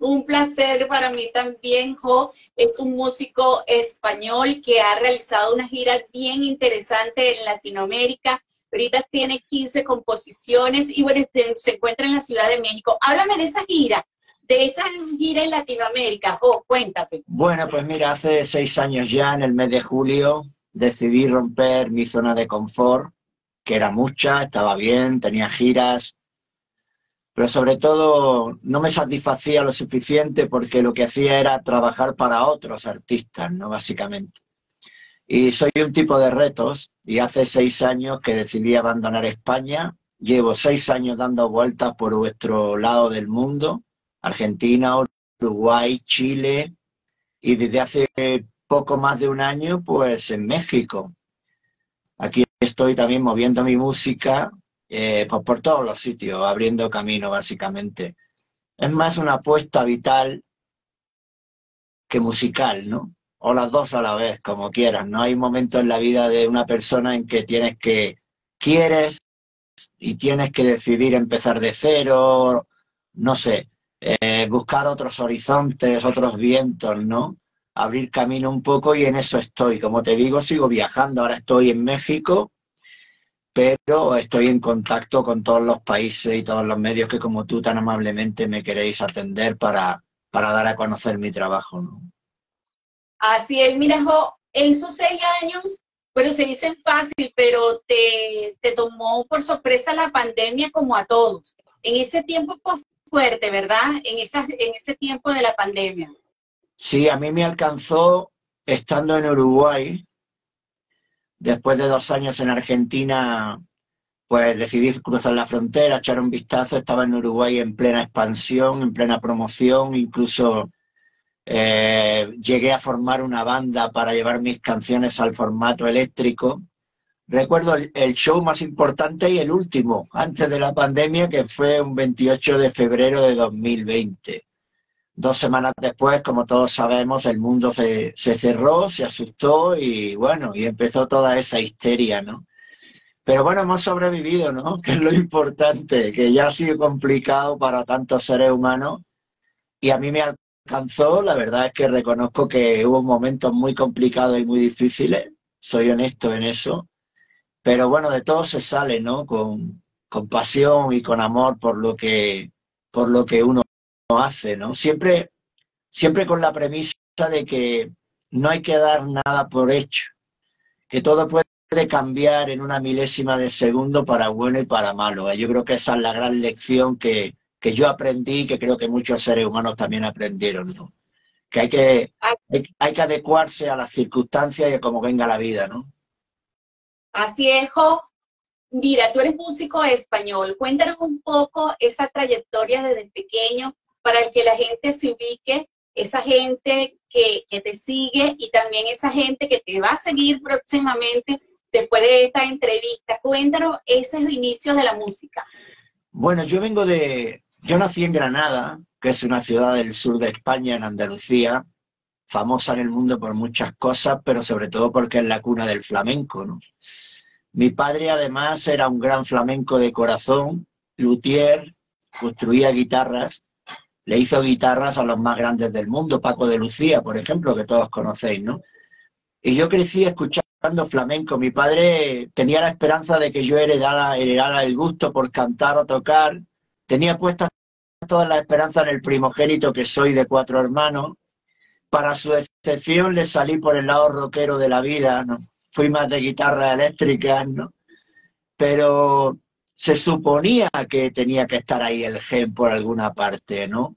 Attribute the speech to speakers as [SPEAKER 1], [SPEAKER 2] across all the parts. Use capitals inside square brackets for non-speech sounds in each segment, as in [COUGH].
[SPEAKER 1] Un placer para mí también, Jo. Es un músico español que ha realizado una gira bien interesante en Latinoamérica. Ahorita tiene 15 composiciones y bueno, este, se encuentra en la Ciudad de México. Háblame de esa gira, de esa gira en Latinoamérica. Jo, cuéntame.
[SPEAKER 2] Bueno, pues mira, hace seis años ya, en el mes de julio, decidí romper mi zona de confort, que era mucha, estaba bien, tenía giras, pero sobre todo no me satisfacía lo suficiente porque lo que hacía era trabajar para otros artistas, ¿no? Básicamente. Y soy un tipo de retos y hace seis años que decidí abandonar España. Llevo seis años dando vueltas por vuestro lado del mundo, Argentina, Uruguay, Chile, y desde hace poco más de un año, pues en México. Aquí estoy también moviendo mi música pues por todos los sitios, abriendo camino básicamente. Es más una apuesta vital que musical, ¿no? O las dos a la vez, como quieras, ¿no? Hay momentos en la vida de una persona en que tienes que, quieres y tienes que decidir empezar de cero, no sé, eh, buscar otros horizontes, otros vientos, ¿no? Abrir camino un poco y en eso estoy. Como te digo, sigo viajando. Ahora estoy en México pero estoy en contacto con todos los países y todos los medios que como tú tan amablemente me queréis atender para, para dar a conocer mi trabajo. ¿no?
[SPEAKER 1] Así es, mira, Jo, esos seis años, bueno, se dicen fácil, pero te, te tomó por sorpresa la pandemia como a todos. En ese tiempo fue fuerte, ¿verdad? En, esa, en ese tiempo de la pandemia.
[SPEAKER 2] Sí, a mí me alcanzó estando en Uruguay, Después de dos años en Argentina, pues decidí cruzar la frontera, echar un vistazo. Estaba en Uruguay en plena expansión, en plena promoción, incluso eh, llegué a formar una banda para llevar mis canciones al formato eléctrico. Recuerdo el, show más importante y el último, antes de la pandemia, que fue un 28 de febrero de 2020. Dos semanas después, como todos sabemos, el mundo se, cerró, se asustó y bueno, y empezó toda esa histeria, ¿no? Pero bueno, hemos sobrevivido, ¿no? [LAUGHS] Que es lo importante, que ya ha sido complicado para tantos seres humanos y a mí me alcanzó, la verdad es que reconozco que hubo momentos muy complicados y muy difíciles, soy honesto en eso, pero bueno, de todo se sale, ¿no? Con, con pasión y con amor por lo que, por lo que uno hace, ¿no? Siempre, siempre con la premisa de que no hay que dar nada por hecho, que todo puede cambiar en una milésima de segundo para bueno y para malo. Yo creo que esa es la gran lección que, que yo aprendí y que creo que muchos seres humanos también aprendieron, ¿no? Que hay que, hay, que adecuarse a las circunstancias y a cómo venga la vida, ¿no?
[SPEAKER 1] Así es, Jo. Mira, tú eres músico español. Cuéntanos un poco esa trayectoria desde pequeño para que la gente se ubique, esa gente que, te sigue y también esa gente que te va a seguir próximamente después de esta entrevista. Cuéntanos esos inicios de la música.
[SPEAKER 2] Bueno, yo vengo de, yo nací en Granada, que es una ciudad del sur de España, en Andalucía, famosa en el mundo por muchas cosas, pero sobre todo porque es la cuna del flamenco. Mi padre además era un gran flamenco de corazón, luthier, construía guitarras le hizo guitarras a los más grandes del mundo, Paco de Lucía, por ejemplo, que todos conocéis, ¿no? Y yo crecí escuchando flamenco. Mi padre tenía la esperanza de que yo heredara, heredara el gusto por cantar o tocar. Tenía puestas todas las esperanzas en el primogénito que soy de cuatro hermanos. Para su excepción le salí por el lado rockero de la vida, ¿no? Fui más de guitarra eléctrica, ¿no? Pero se suponía que tenía que estar ahí el gen por alguna parte, ¿no?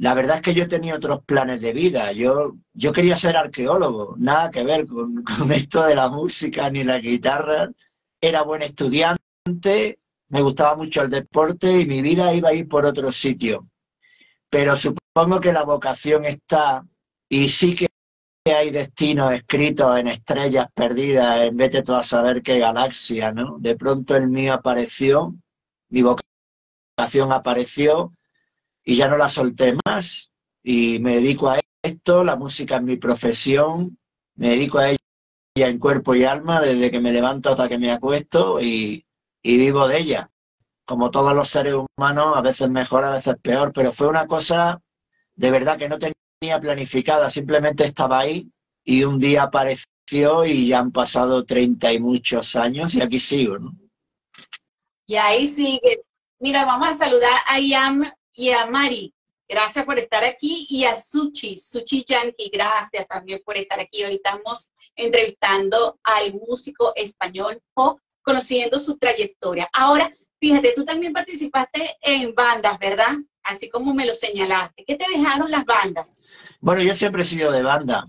[SPEAKER 2] La verdad es que yo tenía otros planes de vida. Yo, yo quería ser arqueólogo, nada que ver [LAUGHS] con, esto de la música ni la guitarra. Era buen estudiante, me gustaba mucho el deporte y mi vida iba a ir por otro sitio. Pero supongo que la vocación está y sí que hay destinos escritos en estrellas perdidas en vez de todo a saber qué galaxia, ¿no? De pronto el mío apareció, mi vocación apareció y ya no la solté más y me dedico a esto, la música es mi profesión, me dedico a ella en cuerpo y alma desde que me levanto hasta que me acuesto y, y vivo de ella. Como todos los seres humanos, a veces mejor, a veces peor, pero fue una cosa de verdad que no tenía planificada, simplemente estaba ahí y un día apareció y ya han pasado treinta y muchos años y aquí sigo, ¿no?
[SPEAKER 1] Y ahí sigue. Mira, vamos a saludar a Yam y a Mari. Gracias por estar aquí. Y a Suchi, Suchi Yankee, gracias también por estar aquí. Hoy estamos entrevistando al músico español o conociendo su trayectoria. Ahora, fíjate, tú también participaste en bandas, ¿verdad? Así como me lo señalaste. ¿Qué te dejaron las bandas?
[SPEAKER 2] Bueno, yo siempre he sido de banda.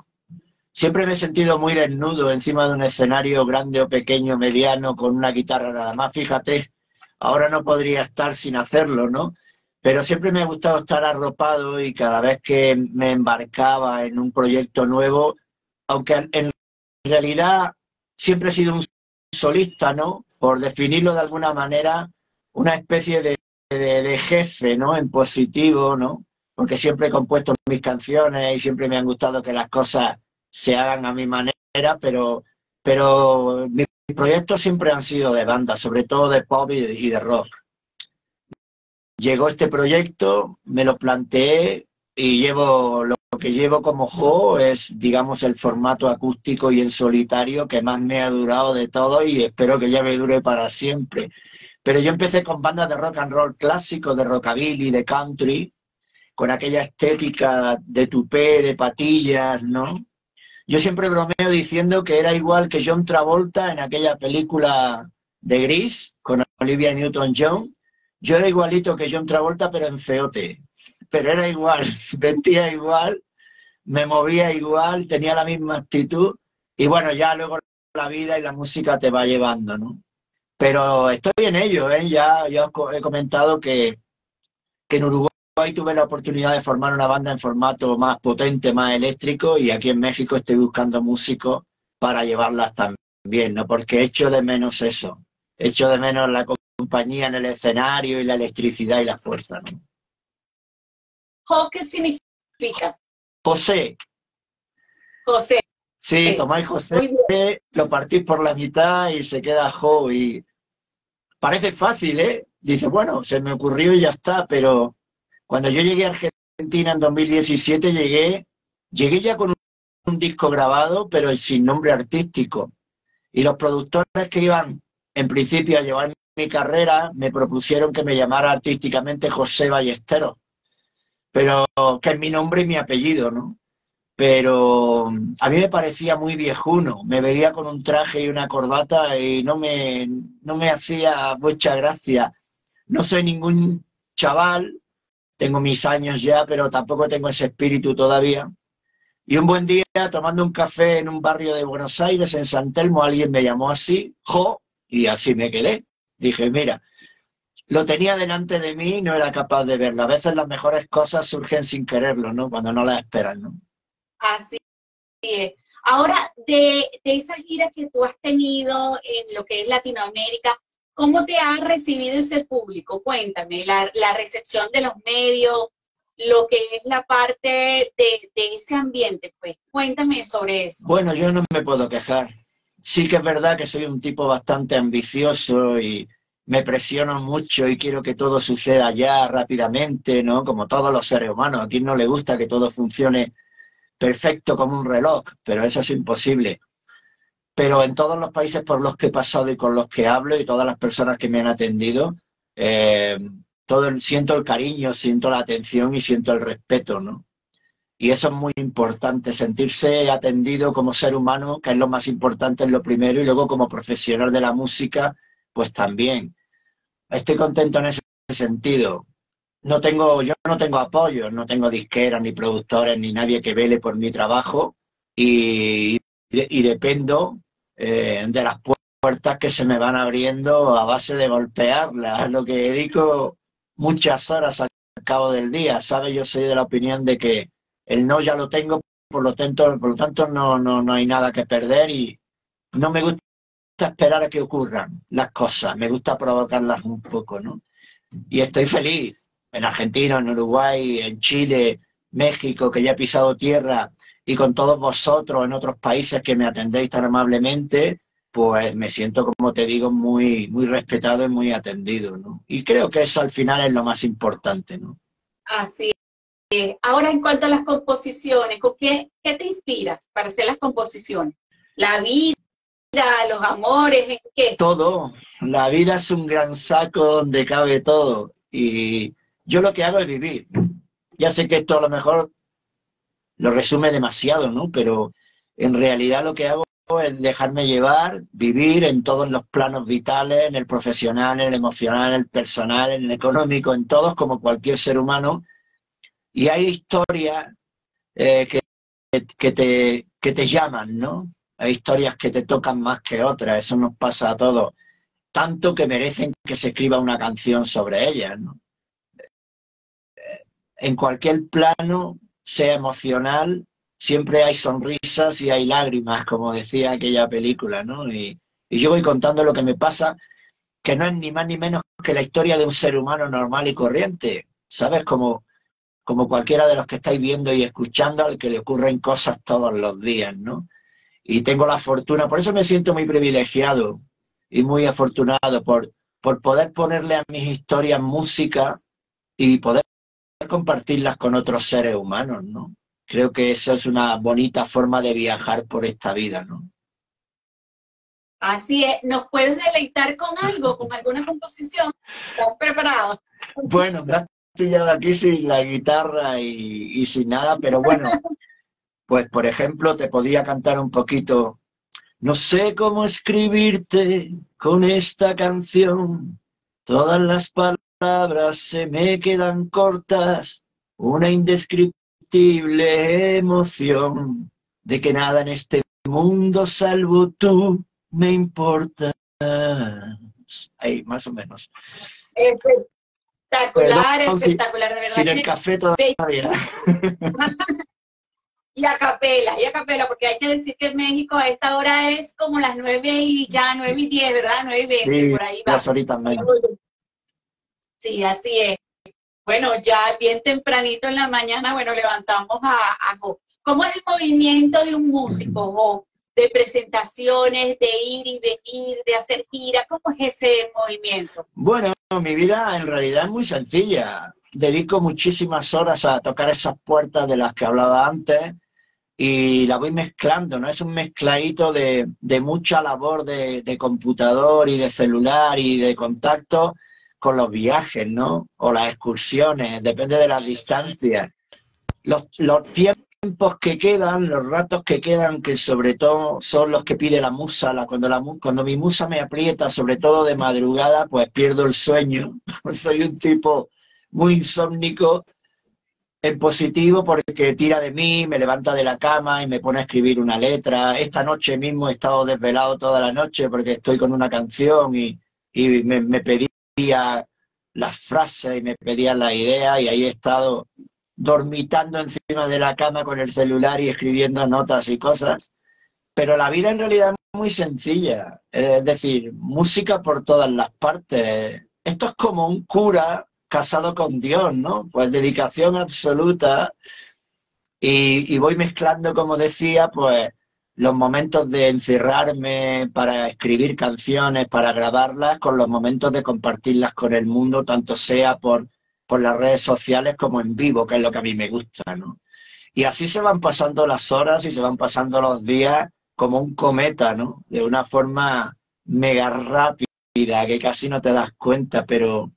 [SPEAKER 2] Siempre me he sentido muy desnudo encima de un escenario grande o pequeño, mediano, con una guitarra nada más. Fíjate, ahora no podría estar sin hacerlo, ¿no? Pero siempre me ha gustado estar arropado y cada vez que me embarcaba en un proyecto nuevo, aunque en realidad siempre he sido un solista, ¿no? Por definirlo de alguna manera, una especie de, jefe, ¿no? En positivo, ¿no? Porque siempre he compuesto mis canciones y siempre me han gustado que las cosas se hagan a mi manera, pero, pero mis proyectos siempre han sido de banda, sobre todo de pop y de rock. Llegó este proyecto, me lo planteé y llevo lo que llevo como juego es, digamos, el formato acústico y en solitario que más me ha durado de todo y espero que ya me dure para siempre. Pero yo empecé con bandas de rock and roll clásico, de rockabilly, de country, con aquella estética de tupé, de patillas, ¿no? Yo siempre bromeo diciendo que era igual que John Travolta en aquella película de Gris con Olivia Newton-John. Yo era igualito que John Travolta, pero en feote. Pero era igual, [LAUGHS] vestía igual, me movía igual, tenía la misma actitud. Y bueno, ya luego la vida y la música te va llevando, ¿no? Pero estoy en ello, ¿eh? Ya, ya os he comentado que, que en Uruguay tuve la oportunidad de formar una banda en formato más potente, más eléctrico, y aquí en México estoy buscando músicos para llevarlas también, ¿no? Porque echo de menos eso, echo de menos la compañía en el escenario y la electricidad y la fuerza, ¿no?
[SPEAKER 1] ¿Qué significa?
[SPEAKER 2] José.
[SPEAKER 1] José.
[SPEAKER 2] Sí, tomáis José, lo partís por la mitad y se queda Jo. Y parece fácil, ¿eh? Dice, bueno, se me ocurrió y ya está, pero cuando yo llegué a Argentina en 2017, llegué, llegué ya con un, disco grabado, pero sin nombre artístico. Y los productores que iban, en principio, a llevar mi carrera, me propusieron que me llamara artísticamente José Ballesteros. Pero que es mi nombre y mi apellido, ¿no? Pero a mí me parecía muy viejuno. Me veía con un traje y una corbata y no me, no me hacía mucha gracia. No soy ningún chaval, tengo mis años ya, pero tampoco tengo ese espíritu todavía. Y un buen día, tomando un café en un barrio de Buenos Aires, en San Telmo, alguien me llamó así, Jo, y así me quedé. Dije, mira, lo tenía delante de mí y no era capaz de verlo. A veces las mejores cosas surgen sin quererlo, ¿no? Cuando no las esperan, ¿no?
[SPEAKER 1] Así es. Ahora, de, de esa gira que tú has tenido en lo que es Latinoamérica, ¿Cómo te ha recibido ese público? Cuéntame, la, recepción de los medios, lo que es la parte de, ese ambiente, pues cuéntame sobre eso.
[SPEAKER 2] Bueno, yo no me puedo quejar. Sí que es verdad que soy un tipo bastante ambicioso y me presiono mucho y quiero que todo suceda ya rápidamente, ¿no? Como todos los seres humanos. A quien no le gusta que todo funcione perfecto como un reloj, pero eso es imposible pero en todos los países por los que he pasado y con los que hablo y todas las personas que me han atendido, eh, todo siento el cariño, siento la atención y siento el respeto, ¿no? Y eso es muy importante, sentirse atendido como ser humano, que es lo más importante, es lo primero, y luego como profesional de la música, pues también. Estoy contento en ese sentido. No tengo, yo no tengo apoyo, no tengo disqueras, ni productores, ni nadie que vele por mi trabajo, y, y dependo eh, de las puertas que se me van abriendo a base de golpearlas, lo que dedico muchas horas al cabo del día, ¿sabes? Yo soy de la opinión de que el no ya lo tengo, por lo tanto, por lo tanto no, no, no hay nada que perder y no me gusta esperar a que ocurran las cosas, me gusta provocarlas un poco, ¿no? Y estoy feliz en Argentina, en Uruguay, en Chile, México, que ya he pisado tierra, y con todos vosotros en otros países que me atendéis tan amablemente, pues me siento, como te digo, muy, muy respetado y muy atendido, ¿no? Y creo que eso al final es lo más importante, ¿no?
[SPEAKER 1] Así Ahora, en cuanto a las composiciones, ¿con qué, qué te inspiras para hacer las composiciones? ¿La vida, los amores, en qué?
[SPEAKER 2] Todo. La vida es un gran saco donde cabe todo. Y yo lo que hago es vivir. Ya sé que esto a lo mejor lo resume demasiado, ¿no? Pero en realidad lo que hago es dejarme llevar, vivir en todos los planos vitales, en el profesional, en el emocional, en el personal, en el económico, en todos, como cualquier ser humano. Y hay historias eh, que, que, te, que te llaman, ¿no? Hay historias que te tocan más que otras, eso nos pasa a todos. Tanto que merecen que se escriba una canción sobre ellas, ¿no? En cualquier plano, sea emocional, siempre hay sonrisas y hay lágrimas, como decía aquella película, ¿no? Y, yo voy contando lo que me pasa, que no es ni más ni menos que la historia de un ser humano normal y corriente, ¿sabes? Como, como cualquiera de los que estáis viendo y escuchando al que le ocurren cosas todos los días, ¿no? Y tengo la fortuna, por eso me siento muy privilegiado y muy afortunado por, por poder ponerle a mis historias música y poder compartirlas con otros seres humanos, ¿no? creo que esa es una bonita forma de viajar por esta vida, ¿no?
[SPEAKER 1] Así es, ¿nos puedes deleitar con algo, con alguna composición? ¿Estás preparado?
[SPEAKER 2] Bueno, has pillado aquí sin la guitarra y, y sin nada, pero bueno, [LAUGHS] pues por ejemplo te podía cantar un poquito, no sé cómo escribirte con esta canción, todas las palabras se me quedan cortas, una indescriptible emoción de que nada en este mundo salvo tú me importa. Ahí, más o menos.
[SPEAKER 1] Espectacular, espectacular, de verdad.
[SPEAKER 2] Sin el café todavía. [LAUGHS]
[SPEAKER 1] y a capela, y a capela, porque hay que decir que en México a esta hora es como las nueve y ya, nueve y diez, ¿verdad? Nueve y veinte, por ahí va.
[SPEAKER 2] Las horitas menos.
[SPEAKER 1] Sí, así es. Bueno, ya bien tempranito en la mañana, bueno, levantamos a, a ¿Cómo es el movimiento de un músico, De presentaciones, de ir y venir, de hacer gira, ¿cómo es ese movimiento?
[SPEAKER 2] Bueno, mi vida en realidad es muy sencilla. Dedico muchísimas horas a tocar esas puertas de las que hablaba antes y la voy mezclando, ¿no? Es un mezcladito de, de mucha labor de, de computador y de celular y de contacto con los viajes, ¿no? O las excursiones, depende de las distancias. Los, los tiempos que quedan, los ratos que quedan, que sobre todo son los que pide la musa, la, cuando, la, cuando mi musa me aprieta, sobre todo de madrugada, pues pierdo el sueño. [LAUGHS] Soy un tipo muy insómnico, en positivo porque tira de mí, me levanta de la cama y me pone a escribir una letra. Esta noche mismo he estado desvelado toda la noche porque estoy con una canción y, y me, me pedí las frases y me pedían la idea y ahí he estado dormitando encima de la cama con el celular y escribiendo notas y cosas. Pero la vida en realidad es muy sencilla, es decir, música por todas las partes. Esto es como un cura casado con Dios, ¿no? Pues dedicación absoluta y, y voy mezclando, como decía, pues los momentos de encerrarme para escribir canciones, para grabarlas, con los momentos de compartirlas con el mundo, tanto sea por, por las redes sociales como en vivo, que es lo que a mí me gusta, ¿no? Y así se van pasando las horas y se van pasando los días como un cometa, ¿no? De una forma mega rápida, que casi no te das cuenta, pero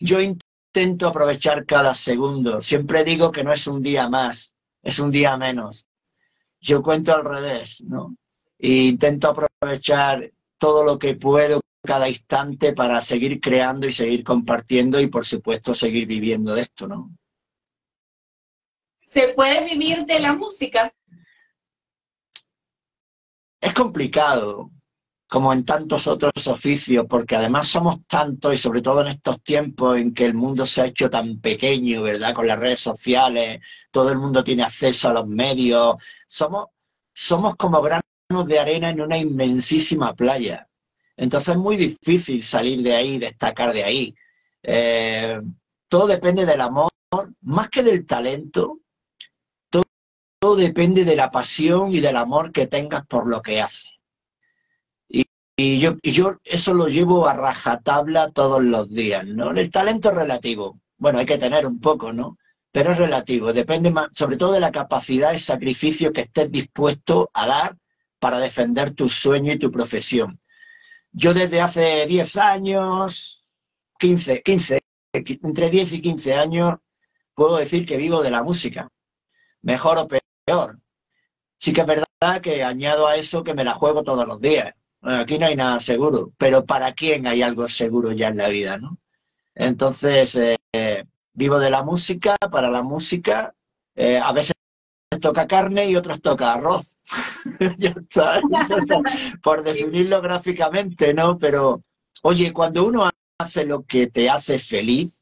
[SPEAKER 2] yo intento aprovechar cada segundo. Siempre digo que no es un día más, es un día menos yo cuento al revés, ¿no? E intento aprovechar todo lo que puedo cada instante para seguir creando y seguir compartiendo y por supuesto seguir viviendo de esto, ¿no?
[SPEAKER 1] ¿Se puede vivir de la música?
[SPEAKER 2] Es complicado, como en tantos otros oficios, porque además somos tantos y sobre todo en estos tiempos en que el mundo se ha hecho tan pequeño, ¿verdad? Con las redes sociales, todo el mundo tiene acceso a los medios, somos, somos como granos de arena en una inmensísima playa. Entonces es muy difícil salir de ahí, destacar de ahí. Eh, todo depende del amor, más que del talento, todo, depende de la pasión y del amor que tengas por lo que haces. Y yo, yo eso lo llevo a rajatabla todos los días, ¿no? El talento es relativo. Bueno, hay que tener un poco, ¿no? pero es relativo, depende sobre todo de la capacidad de sacrificio que estés dispuesto a dar para defender tu sueño y tu profesión. Yo desde hace 10 años, 15, 15, entre 10 y 15 años, puedo decir que vivo de la música, mejor o peor. Sí que es verdad que añado a eso que me la juego todos los días. aquí no hay nada seguro, pero ¿para quién hay algo seguro ya en la vida, no? Entonces, eh, vivo de la música, para la música, eh, a veces toca carne y otros toca arroz. [LAUGHS] por definirlo gráficamente, ¿no? Pero, oye, cuando uno hace lo que te hace feliz,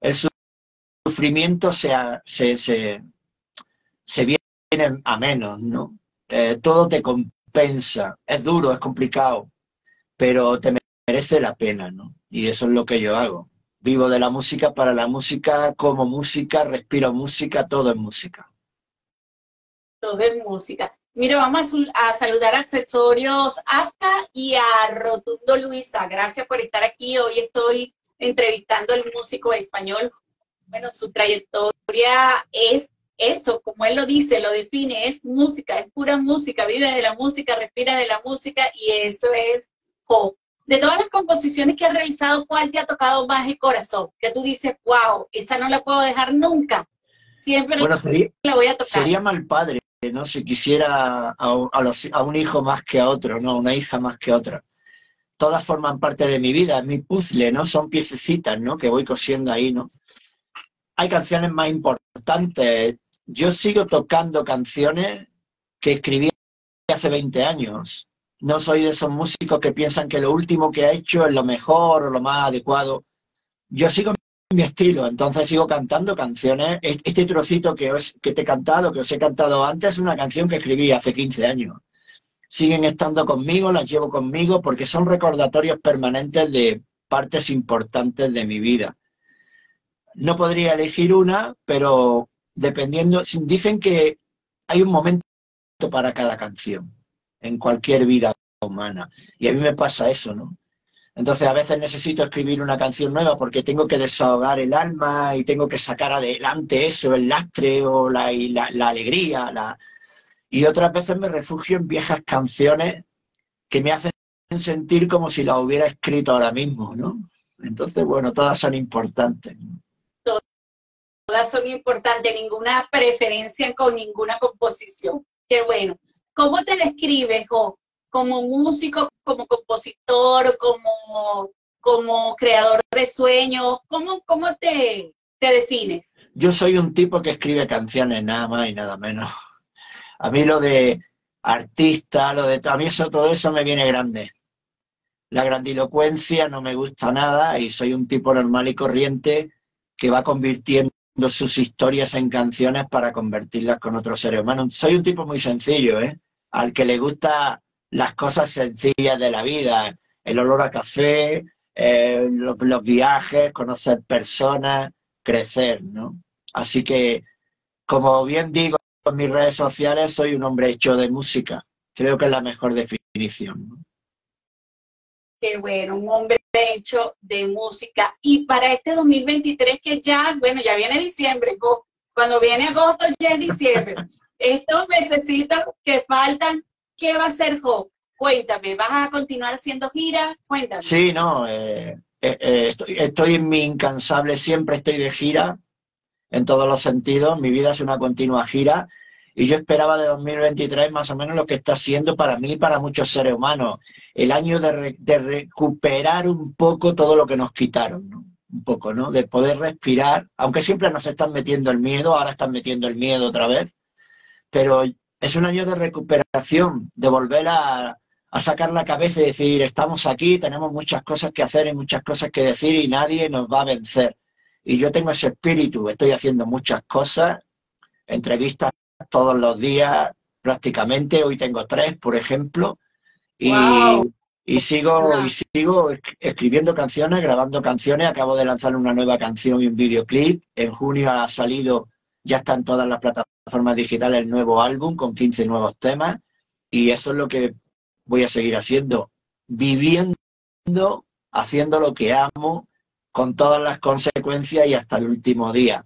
[SPEAKER 2] el sufrimiento se, se, se, se viene a menos, ¿no? Eh, todo te compensa, es duro, es complicado, pero te merece la pena, ¿no? Y eso es lo que yo hago. Vivo de la música para la música, como música, respiro música, todo es música.
[SPEAKER 1] Todo es música. Mira, vamos a, saludar a Accesorios Hasta y a Rotundo Luisa. Gracias por estar aquí. Hoy estoy entrevistando al músico español. Bueno, su trayectoria es eso, como él lo dice, lo define, es música, es pura música, vive de la música, respira de la música y eso es Jo. De todas las composiciones que has realizado, ¿cuál te ha tocado más el corazón? Que tú dices, wow, esa no la puedo dejar nunca. Siempre la voy a tocar.
[SPEAKER 2] Sería mal padre, ¿no? Si quisiera a, un hijo más que a otro, ¿no? Una hija más que otra. Todas forman parte de mi vida, mi puzzle, ¿no? Son piececitas, ¿no? Que voy cosiendo ahí, ¿no? Hay canciones más importantes. Yo sigo tocando canciones que escribí hace 20 años no soy de esos músicos que piensan que lo último que ha hecho es lo mejor o lo más adecuado. Yo sigo mi estilo, entonces sigo cantando canciones. Este trocito que, os, que te he cantado, que os he cantado antes, es una canción que escribí hace 15 años. Siguen estando conmigo, las llevo conmigo porque son recordatorios permanentes de partes importantes de mi vida. No podría elegir una, pero dependiendo, dicen que hay un momento para cada canción en cualquier vida humana. Y a mí me pasa eso, ¿no? Entonces a veces necesito escribir una canción nueva porque tengo que desahogar el alma y tengo que sacar adelante eso, el lastre o la, la, alegría. La... Y otras veces me refugio en viejas canciones que me hacen sentir como si las hubiera escrito ahora mismo, ¿no? Entonces, bueno, todas son importantes.
[SPEAKER 1] Todas son importantes, ninguna preferencia con ninguna composición. Qué bueno. ¿Cómo te describes, Jo? Como músico, como compositor, como, como creador de sueños, ¿cómo, cómo te, te defines?
[SPEAKER 2] Yo soy un tipo que escribe canciones nada más y nada menos. A mí lo de artista, lo de a mí eso, todo eso me viene grande. La grandilocuencia no me gusta nada y soy un tipo normal y corriente que va convirtiendo sus historias en canciones para convertirlas con otros seres humanos. Soy un tipo muy sencillo, ¿eh? al que le gusta las cosas sencillas de la vida, el olor a café, eh, los, viajes, conocer personas, crecer, ¿no? Así que, como bien digo en mis redes sociales, soy un hombre hecho de música. Creo que es la mejor definición.
[SPEAKER 1] Qué bueno, un hombre hecho de música. Y para este 2023 que ya, bueno, ya viene diciembre, cuando viene agosto ya es diciembre. [LAUGHS] estos necesitan que faltan, ¿qué va a hacer Job? Cuéntame, ¿vas a continuar haciendo giras? Cuéntame.
[SPEAKER 2] Sí, no, eh, eh, eh, estoy, en mi incansable, siempre estoy de gira, en todos los sentidos, mi vida es una continua gira, y yo esperaba de 2023 más o menos lo que está siendo para mí y para muchos seres humanos, el año de, de recuperar un poco todo lo que nos quitaron, ¿no? un poco, ¿no? De poder respirar, aunque siempre nos están metiendo el miedo, ahora están metiendo el miedo otra vez, pero es un año de recuperación, de volver a, sacar la cabeza y decir, estamos aquí, tenemos muchas cosas que hacer y muchas cosas que decir y nadie nos va a vencer. Y yo tengo ese espíritu, estoy haciendo muchas cosas, entrevistas todos los días prácticamente, hoy tengo tres, por ejemplo, y, y sigo, y sigo escribiendo canciones, grabando canciones, acabo de lanzar una nueva canción y un videoclip, en junio ha salido, ya están todas las plataformas forma digital el nuevo álbum con 15 nuevos temas y eso es lo que voy a seguir haciendo, viviendo, haciendo lo que amo con todas las consecuencias y hasta el último día.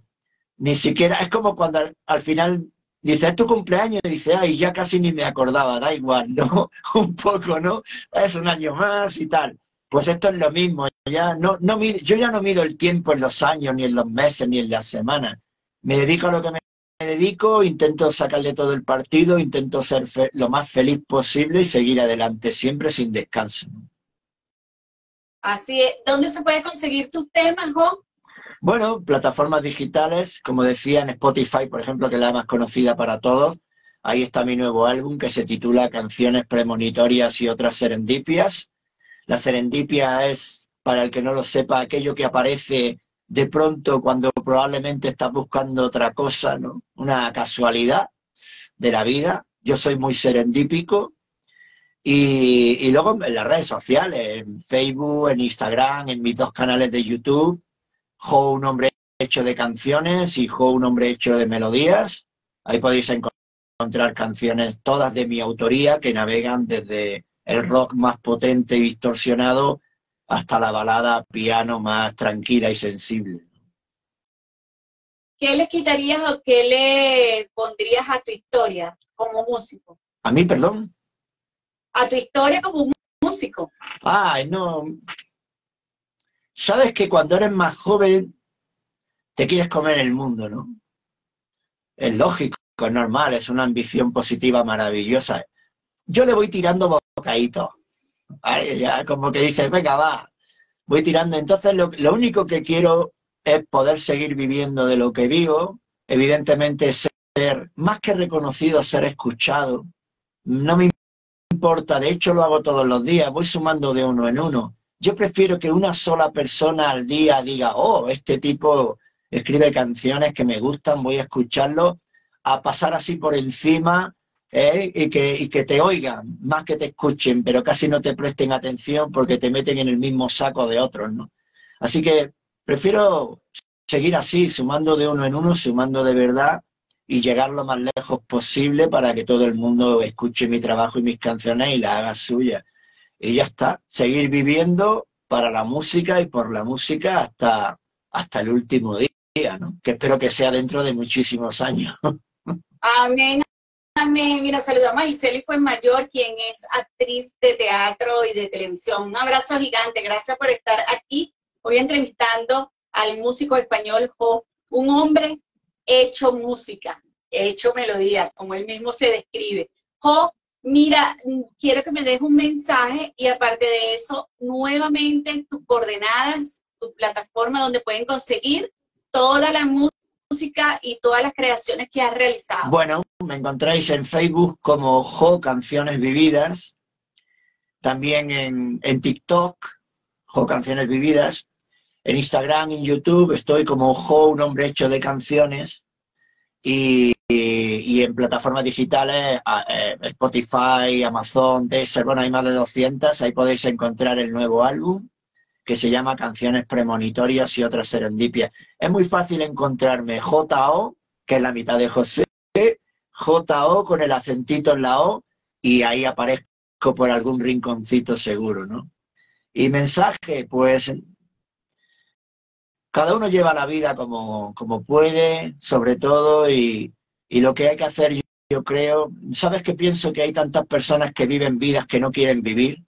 [SPEAKER 2] ni siquiera, es como cuando al, final dice, es tu cumpleaños, y dice, ay, ya casi ni me acordaba, da igual, [LAUGHS] ¿no? un poco, ¿no? Es un año más y tal. Pues esto es lo mismo, ya no, no yo ya no mido el tiempo en los años, ni en los meses, ni en las semanas. Me dedico a lo que me dedico, intento sacarle todo el partido, intento ser lo más feliz posible y seguir adelante, siempre sin descanso.
[SPEAKER 1] Así es. ¿Dónde se puede conseguir tus temas, Jo?
[SPEAKER 2] Bueno, plataformas digitales, como decía en Spotify, por ejemplo, que es la más conocida para todos. Ahí está mi nuevo álbum que se titula Canciones premonitorias y otras serendipias. La serendipia es, para el que no lo sepa, aquello que aparece de pronto cuando probablemente estás buscando otra cosa, ¿no? Una casualidad de la vida. Yo soy muy serendípico. Y, luego en las redes sociales, en Facebook, en Instagram, en mis dos canales de YouTube, Jo, un hombre hecho de canciones y Jo, un hombre hecho de melodías. Ahí podéis encontrar canciones todas de mi autoría que navegan desde el rock más potente y distorsionado hasta la balada piano más tranquila y sensible.
[SPEAKER 1] ¿Qué le quitarías o qué le pondrías a tu historia como músico?
[SPEAKER 2] ¿A mí, perdón?
[SPEAKER 1] A tu historia como músico.
[SPEAKER 2] Ay, no. Sabes que cuando eres más joven te quieres comer el mundo, ¿no? Es lógico, es normal, es una ambición positiva maravillosa yo le voy tirando bocaditos. Ya como que dices, venga, va, voy tirando. Entonces lo, único que quiero es poder seguir viviendo de lo que vivo, evidentemente ser más que reconocido, ser escuchado. No me importa, de hecho lo hago todos los días, voy sumando de uno en uno. Yo prefiero que una sola persona al día diga, oh, este tipo escribe canciones que me gustan, voy a escucharlo, a pasar así por encima ¿eh? y, que, y que te oigan, más que te escuchen, pero casi no te presten atención porque te meten en el mismo saco de otros, ¿no? Así que prefiero seguir así, sumando de uno en uno, sumando de verdad y llegar lo más lejos posible para que todo el mundo escuche mi trabajo y mis canciones y las haga suya. Y ya está, seguir viviendo para la música y por la música hasta, hasta el último día, ¿no? Que espero que sea dentro de muchísimos años.
[SPEAKER 1] Amén, Mira, saludamos a Iseli Mayor, quien es actriz de teatro y de televisión. Un abrazo gigante, gracias por estar aquí. Hoy entrevistando al músico español Jo, un hombre hecho música, hecho melodía, como él mismo se describe. Jo, mira, quiero que me des un mensaje y aparte de eso, nuevamente tus coordenadas, tu plataforma donde pueden conseguir toda la música música y todas las creaciones que has realizado?
[SPEAKER 2] Bueno, me encontráis en Facebook como Jo Canciones Vividas, también en, en TikTok, Jo Canciones Vividas, en Instagram y en YouTube estoy como Jo, un hombre hecho de canciones, y, y, en plataformas digitales, eh, Spotify, Amazon, Deezer, bueno, hay más de 200, ahí podéis encontrar el nuevo álbum que se llama Canciones Premonitorias y otras serendipias. Es muy fácil encontrarme JO, que es la mitad de José, JO con el acentito en la O, y ahí aparezco por algún rinconcito seguro, ¿no? Y mensaje, pues cada uno lleva la vida como, como puede, sobre todo, y, y lo que hay que hacer, yo, yo creo, ¿sabes que pienso que hay tantas personas que viven vidas que no quieren vivir?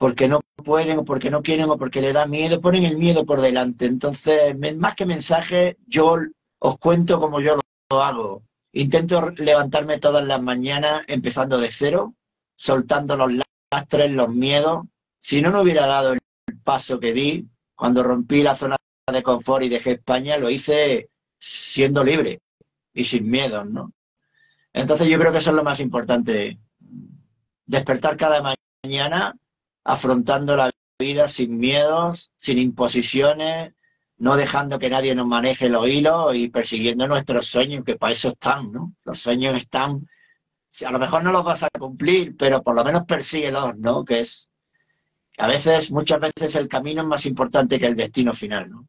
[SPEAKER 2] Porque no pueden o porque no quieren o porque le da miedo, ponen el miedo por delante. Entonces, más que mensaje, yo os cuento como yo lo hago. Intento levantarme todas las mañanas empezando de cero, soltando los lastres, los miedos. Si no, no hubiera dado el paso que di cuando rompí la zona de confort y dejé España, lo hice siendo libre y sin miedos, ¿no? Entonces yo creo que eso es lo más importante. Despertar cada mañana afrontando la vida sin miedos, sin imposiciones, no dejando que nadie nos maneje los hilos y persiguiendo nuestros sueños, que para eso están, ¿no? Los sueños están, a lo mejor no los vas a cumplir, pero por lo menos persíguelos, ¿no? Que es, a veces, muchas veces el camino es más importante que el destino final, ¿no?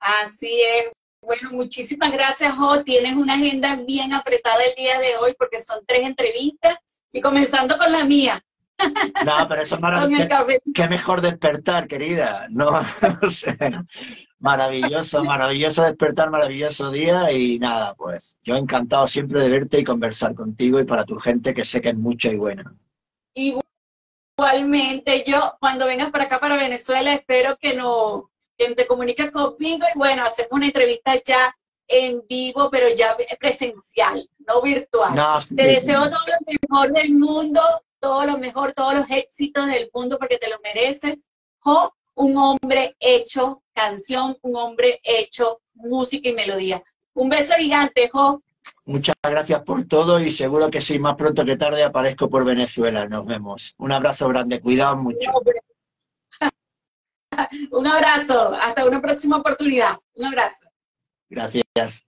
[SPEAKER 1] Así es. Bueno, muchísimas gracias, Jo. Tienes una agenda bien apretada el día de hoy porque son tres entrevistas y comenzando con la mía.
[SPEAKER 2] No, pero eso es maravilloso. Qué mejor despertar, querida. No, [LAUGHS] no sé. Maravilloso, maravilloso despertar, maravilloso día y nada, pues yo encantado siempre de verte y conversar contigo y para tu gente que sé que es mucha y buena.
[SPEAKER 1] Igualmente, yo cuando vengas para acá, para Venezuela, espero que, no, que te comuniques conmigo y bueno, hacemos una entrevista ya en vivo, pero ya presencial, no virtual. te deseo todo lo mejor del mundo, todo lo mejor, todos los éxitos del mundo porque te lo mereces. Jo, un hombre hecho canción, un hombre hecho música y melodía. Un beso gigante, Jo.
[SPEAKER 2] Muchas gracias por todo y seguro que sí, más pronto que tarde aparezco por Venezuela. Nos vemos. Un abrazo grande, cuidado mucho. [LAUGHS]
[SPEAKER 1] Un abrazo, hasta una próxima oportunidad. Un abrazo.
[SPEAKER 2] Gracias.